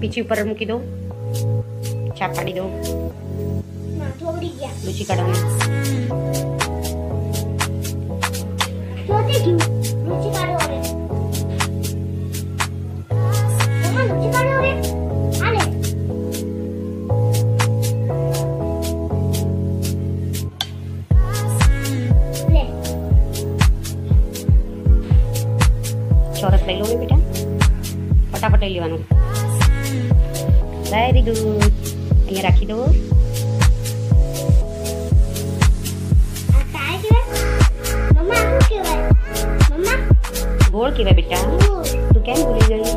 પીછી ઉપર મૂકી દો છાપ પાડી દો ના થોડી ગયા લૂછી કાઢવાની ચોથી ગયું રુચિ કાઢો હવે મમ્મા રુચિ કાઢો હવે આલે લે ચોરસ લઈ લો ને બેટા ફટાફટ લઈ લેવાનું વેરી ગુડ અહીંયા રાખી દો આ કાય કહેવાય મમ્મા આ શું કહેવાય મમ્મા ગોળ કહેવાય બેટા ગોળ. તું કેમ ભૂલી ગઈ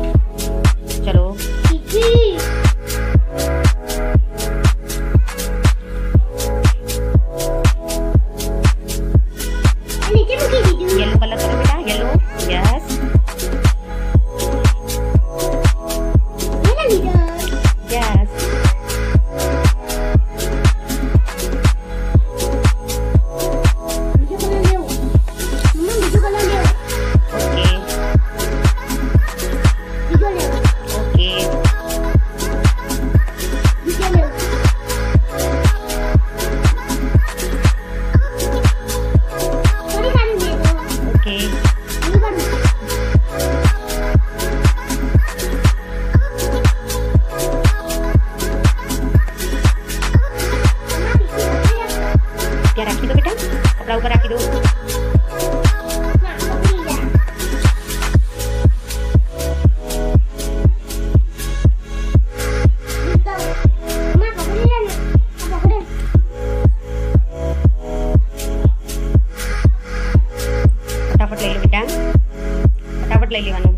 Lebanon.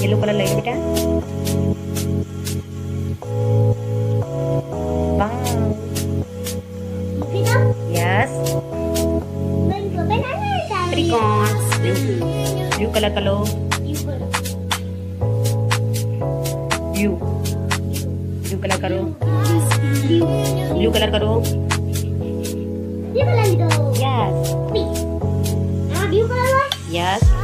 yellow color light beta yes. Three blue. Blue color color. Blue. Blue color करो blue. Color करो Give a. Yes. Please. Now do you color Yes.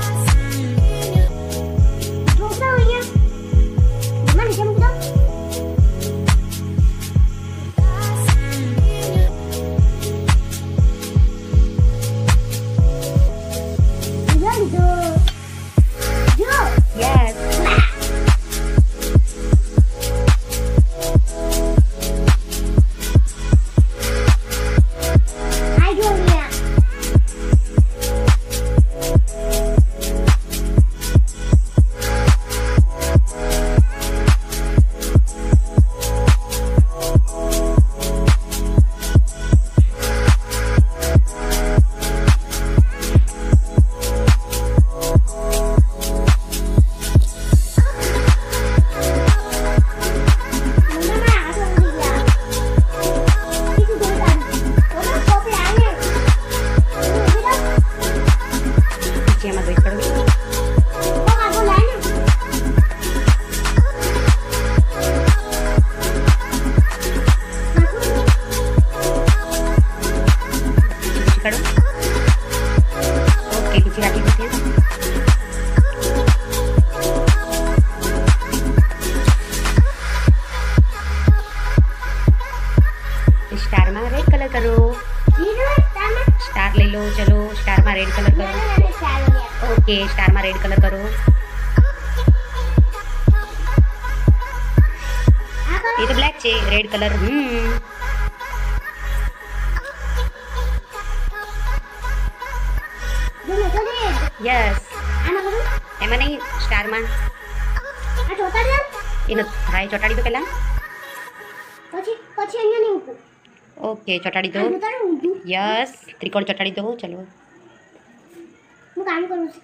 Okay સ્ટારમાં રેડ કલર કરો Apa? એ તો બ્લેક છે રેડ કલર હમ Dulu tadi. Yes Anak dulu. એમાં નહીં સ્ટારમાં Ah, coba dia. એનો હાય ચોટાડી દો પહેલાં પછી પછી અહીંયા નહીં ઊભું ઓકે ચોટાડી દો આ જોતા ઊભું યસ ત્રિકોણ ચોટાડી દો ચલો હું કામ કરું છું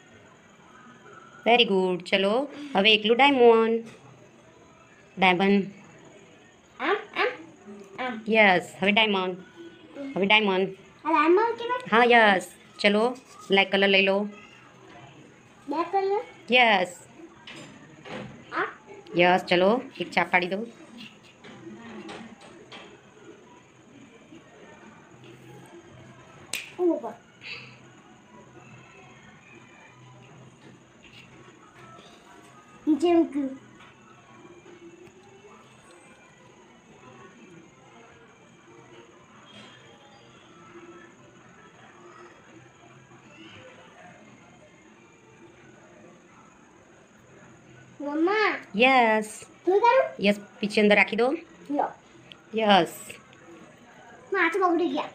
વેરી ગુડ ચલો હવે એકલું ડાયમંડ ડાયમંડ આમ આમ આમ યસ હવે ડાયમંડ હવે ડાયમંડ આ લાંબા કેવાય હા યસ ચલો બ્લેક કલર લઈ લો બે કલર યસ આ યસ ચલો એક છાપ પાડી દો ઉપર Jimku. यस यस पीछे अंदर राखी दो यस माच पकड़ गया